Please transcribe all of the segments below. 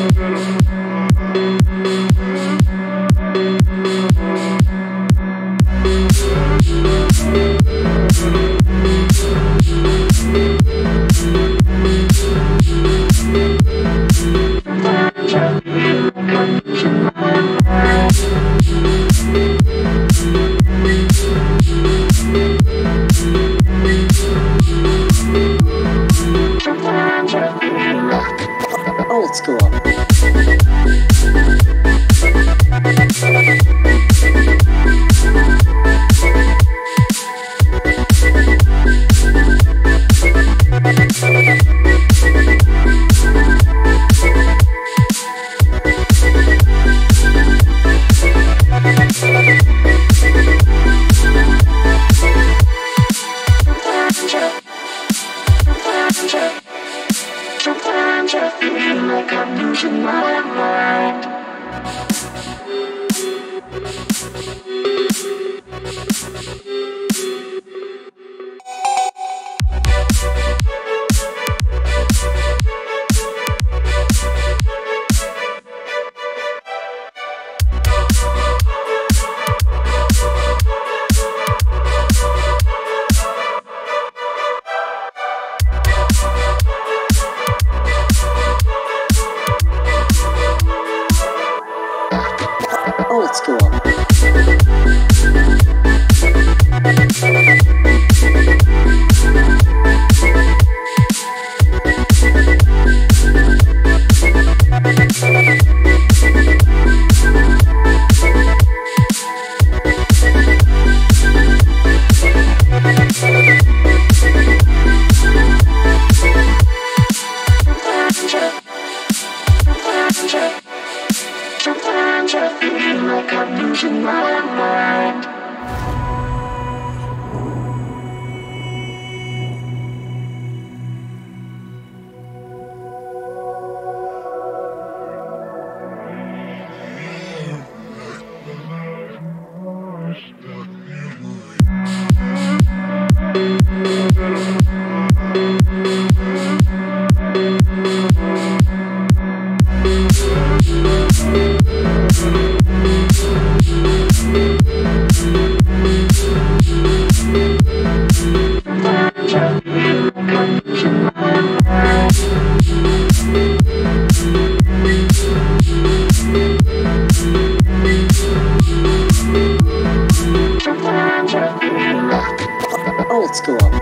Thank you. Old school. Sometimes I feel like I'm losing my mind. Old school. I'm losing like Old school.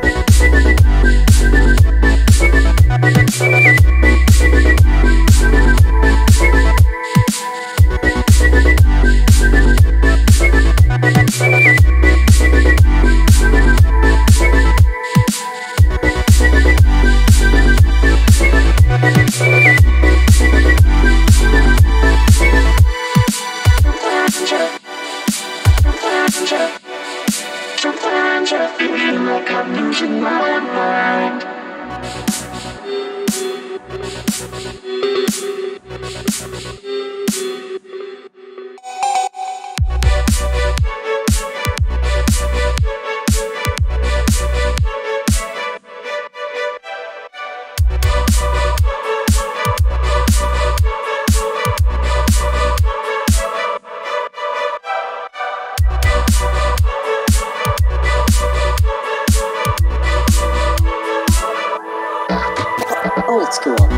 Losing my school.